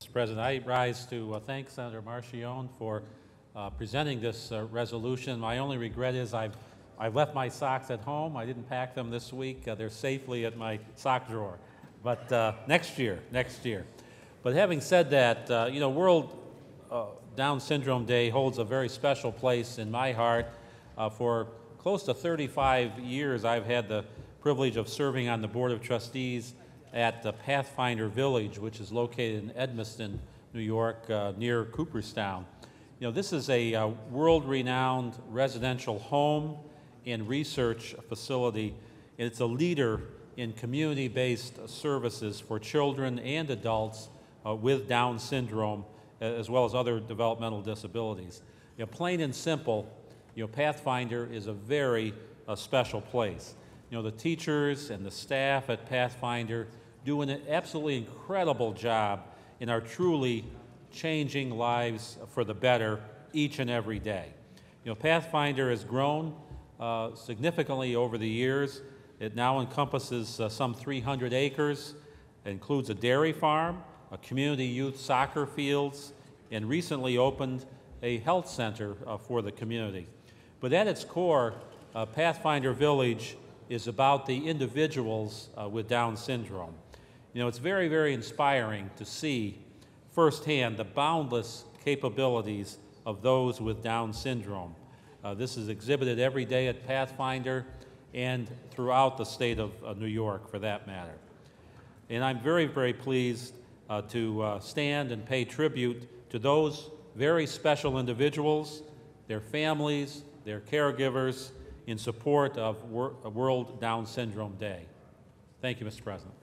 Mr. President, I rise to uh, thank Senator Marchione for uh, presenting this uh, resolution. My only regret is I've, I've left my socks at home. I didn't pack them this week. Uh, They're safely at my sock drawer. But uh, next year, next year. But having said that, uh, you know, World Down Syndrome Day holds a very special place in my heart. For close to 35 years, I've had the privilege of serving on the Board of Trustees at the Pathfinder Village, which is located in Edmeston, New York, uh, near Cooperstown. You know, this is a uh, world-renowned residential home and research facility. and It's a leader in community-based services for children and adults uh, with Down syndrome, as well as other developmental disabilities. You know, plain and simple, you know, Pathfinder is a very uh, special place. You know, the teachers and the staff at Pathfinder do an absolutely incredible job and are truly changing lives for the better each and every day. You know, Pathfinder has grown uh, significantly over the years. It now encompasses uh, some 300 acres. It includes a dairy farm, a community youth soccer fields, and recently opened a health center uh, for the community. But at its core, uh, Pathfinder Village is about the individuals uh, with Down syndrome. You know, it's very, very inspiring to see firsthand the boundless capabilities of those with Down syndrome. Uh, this is exhibited every day at Pathfinder and throughout the state of uh, New York, for that matter. And I'm very, very pleased uh, to uh, stand and pay tribute to those very special individuals, their families, their caregivers, in support of Wor- World Down Syndrome Day. Thank you, Mr. President.